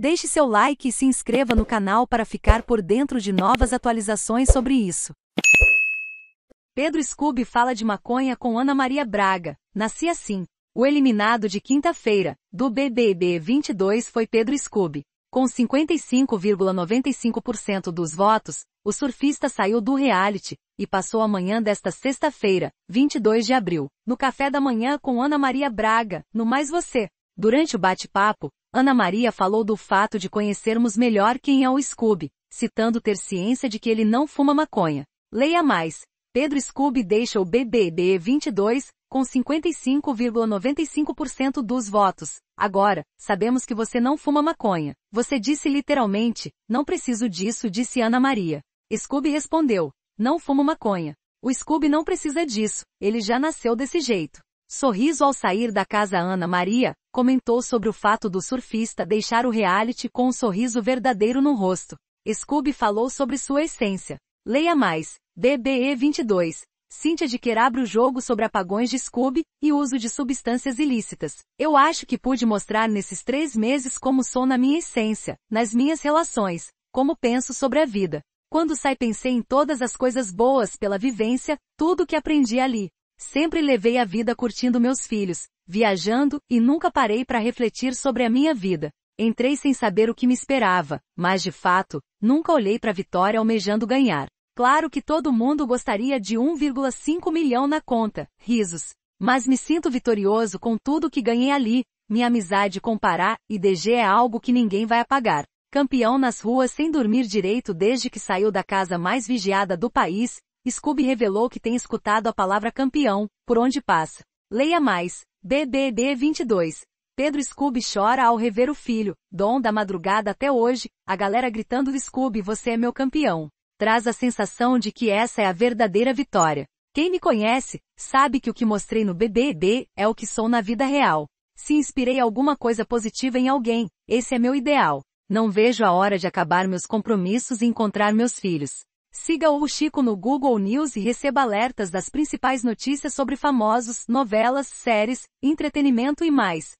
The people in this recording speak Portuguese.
Deixe seu like e se inscreva no canal para ficar por dentro de novas atualizações sobre isso. Pedro Scooby fala de maconha com Ana Maria Braga. Nasci assim. O eliminado de quinta-feira, do BBB 22 foi Pedro Scooby. Com 55,95% dos votos, o surfista saiu do reality e passou a manhã desta sexta-feira, 22 de abril, no café da manhã com Ana Maria Braga, no Mais Você. Durante o bate-papo, Ana Maria falou do fato de conhecermos melhor quem é o Scooby, citando ter ciência de que ele não fuma maconha. Leia mais. Pedro Scooby deixa o BBB 22 com 55,95% dos votos. Agora, sabemos que você não fuma maconha. Você disse literalmente, não preciso disso, disse Ana Maria. Scooby respondeu, não fumo maconha. O Scooby não precisa disso, ele já nasceu desse jeito. Sorriso ao sair da casa Ana Maria, comentou sobre o fato do surfista deixar o reality com um sorriso verdadeiro no rosto. Scooby falou sobre sua essência. Leia mais. BBE 22. Cíntia de quer abre o jogo sobre apagões de Scooby e uso de substâncias ilícitas. Eu acho que pude mostrar nesses três meses como sou na minha essência, nas minhas relações, como penso sobre a vida. Quando sai pensei em todas as coisas boas pela vivência, tudo que aprendi ali. Sempre levei a vida curtindo meus filhos, viajando, e nunca parei para refletir sobre a minha vida. Entrei sem saber o que me esperava, mas de fato, nunca olhei para a vitória almejando ganhar. Claro que todo mundo gostaria de 1,5 milhão na conta, risos. Mas me sinto vitorioso com tudo que ganhei ali. Minha amizade com Pará e DG é algo que ninguém vai apagar. Campeão nas ruas sem dormir direito desde que saiu da casa mais vigiada do país, Scooby revelou que tem escutado a palavra campeão, por onde passa. Leia mais. BBB 22. Pedro Scooby chora ao rever o filho. Dom da madrugada até hoje, a galera gritando Scooby você é meu campeão. Traz a sensação de que essa é a verdadeira vitória. Quem me conhece, sabe que o que mostrei no BBB é o que sou na vida real. Se inspirei alguma coisa positiva em alguém, esse é meu ideal. Não vejo a hora de acabar meus compromissos e encontrar meus filhos. Siga o Chico no Google News e receba alertas das principais notícias sobre famosos, novelas, séries, entretenimento e mais.